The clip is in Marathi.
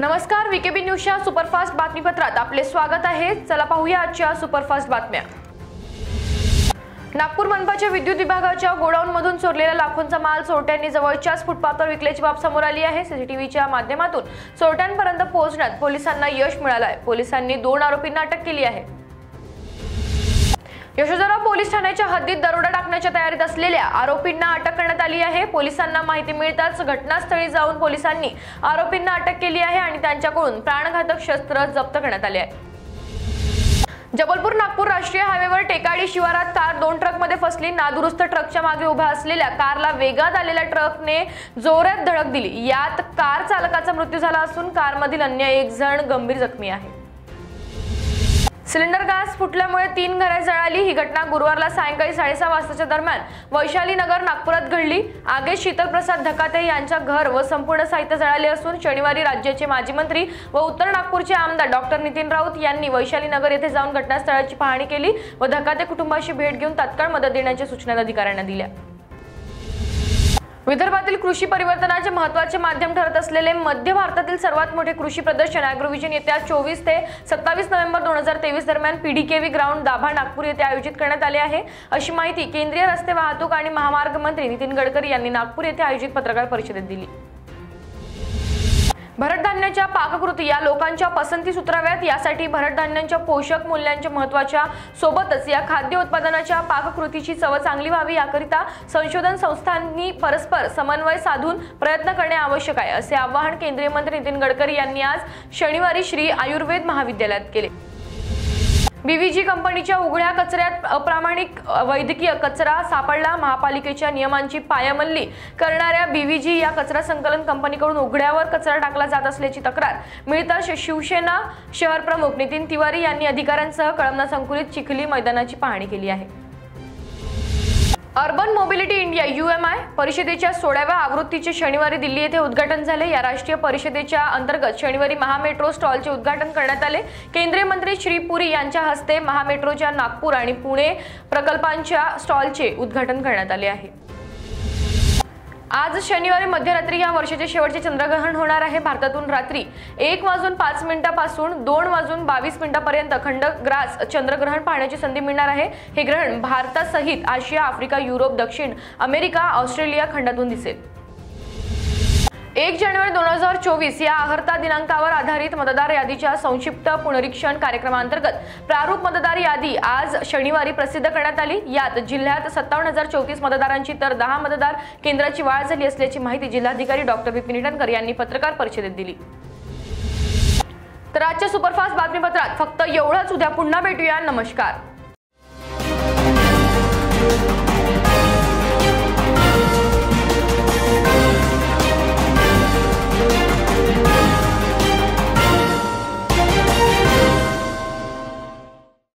नमस्कार एबी न्यूजच्या सुपरफास्ट बातमीपत्रात आपले स्वागत आहे. चला पाहूया आजच्या सुपरफास्ट बातम्या. नागपूर मनपाच्या विद्युत विभागाच्या गोडाऊनमधून चोरलेला लाखोंचा माल चोरट्यांनी जवळच्याच फुटपाथवर विकल्याची बाब समोर आली आहे. सीसीटीव्हीच्या माध्यमातून चोरट्यांपर्यंत पोहोचण्यात पोलिसांना यश मिळालं आहे पोलिसांनी दोन आरोपींना अटक केली आहे. यशोधरा पोलीस ठाण्याच्या हद्दीत दरोडा टाकण्याच्या तयारीत असलेल्या आरोपींना अटक करण्यात आली आहे. पोलिसांना माहिती मिळताच घटनास्थळी जाऊन पोलिसांनी आरोपींना अटक केली आहे आणि त्यांच्याकडून प्राणघातक शस्त्र जप्त करण्यात आले आहे. जबलपूर नागपूर राष्ट्रीय हायवेवर टेकाडी शिवारात कार दोन ट्रकमध्ये फसली. नादुरुस्त ट्रकच्या मागे उभ्या असलेल्या कारला वेगात आलेल्या ट्रकने जोरात धडक दिली. यात कार चालकाचा मृत्यू झाला असून कारमधील अन्य एक जण गंभीर जखमी आहे. सिलेंडर गॅस फुटल्यामुळे तीन घरे जळाली. ही घटना गुरुवारला सायंकाळी साडेसहा वाजताच्या दरम्यान वैशाली नगर नागपुरात घडली. आगे शीतलप्रसाद धकाते यांच्या घर व संपूर्ण साहित्य जळाले असून शनिवारी राज्याचे माजी मंत्री व उत्तर नागपूरचे आमदार डॉक्टर नितीन राऊत यांनी वैशाली नगर येथे जाऊन घटनास्थळाची पाहणी केली व धकाते कुटुंबाशी भेट घेऊन तात्काळ मदत देण्याच्या सूचना अधिकाऱ्यांना दिल्या. विदर्भातील कृषी परिवर्तनाचे महत्त्वाचे माध्यम ठरत असलेले मध्य भारतातील सर्वात मोठे कृषी प्रदर्शन अॅग्रोव्हिजन येत्या चोवीस ते सत्तावीस नोव्हेंबर दोन हजार तेवीस दरम्यान पीडीकेव्ही ग्राउंड दाभा नागपूर येथे आयोजित करण्यात आले आहे. अशी माहिती केंद्रीय रस्ते वाहतूक आणि महामार्ग मंत्री नितीन गडकरी यांनी नागपूर येथे आयोजित पत्रकार परिषदेत दिली. भरडधान्याच्या पाककृती या लोकांच्या पसंतीस उतराव्यात यासाठी भरडधान्यांच्या पोषक मूल्यांच्या महत्त्वाच्या सोबतच या खाद्य उत्पादनाच्या पाककृतीची चव चांगली व्हावी याकरिता संशोधन संस्थांनी परस्पर समन्वय साधून प्रयत्न करणे आवश्यक आहे असे आवाहन केंद्रीय मंत्री नितीन गडकरी यांनी आज शनिवारी श्री आयुर्वेद महाविद्यालयात केले. बीव्हीजी कंपनीच्या उघड्या कचऱ्यात अप्रामाणिक वैद्यकीय कचरा सापडला. महापालिकेच्या नियमांची पायमल्ली करणाऱ्या बीव्हीजी या कचरा संकलन कंपनीकडून उघड्यावर कचरा टाकला जात असल्याची तक्रार मिळताच शिवसेना शहर प्रमुख नितीन तिवारी यांनी अधिकाऱ्यांसह कळमना संकुलित चिखली मैदानाची पाहणी केली आहे. Urban mobility India U M I परिषदेच्या सोळाव्या आवृत्तीचे शनिवारी दिल्ली येथे उद्घाटन झाले. या राष्ट्रीय परिषदेच्या अंतर्गत शनिवारी महामेट्रो स्टॉलचे उद्घाटन करण्यात आले. केंद्रीय मंत्री श्री पुरी यांच्या हस्ते महामेट्रोच्या नागपूर आणि पुणे प्रकल्पांच्या स्टॉलचे उद्घाटन करण्यात आले आहे. आज शनिवारी मध्यरात्री या वर्षाचे शेवटचे चंद्रग्रहण होणार आहे. भारतातून रात्री एक वाजून पाच मिनिटापासून दोन वाजून बावीस मिनिटापर्यंत खंडग्रास चंद्रग्रहण पाहण्याची संधी मिळणार आहे. हे ग्रहण भारतासहित आशिया आफ्रिका युरोप दक्षिण अमेरिका ऑस्ट्रेलिया खंडातून दिसेल. एक जानेवारी दोन हजार चोवीस या आहर्ता दिनांकावर आधारित मतदार यादीच्या संक्षिप्त पुनरीक्षण कार्यक्रमांतर्गत प्रारूप मतदार यादी आज शनिवारी प्रसिद्ध करण्यात आली. यात जिल्ह्यात सत्तावन्न हजार चौतीस मतदारांची तर दहा मतदार केंद्राची वाढ झाली असल्याची माहिती जिल्हाधिकारी डॉक्टर विपिन इटनकर यांनी पत्रकार परिषदेत दिली. तर आजच्या सुपरफास्ट बातमीपत्रात फक्त एवढंच. उद्या पुन्हा भेटूया. नमस्कार.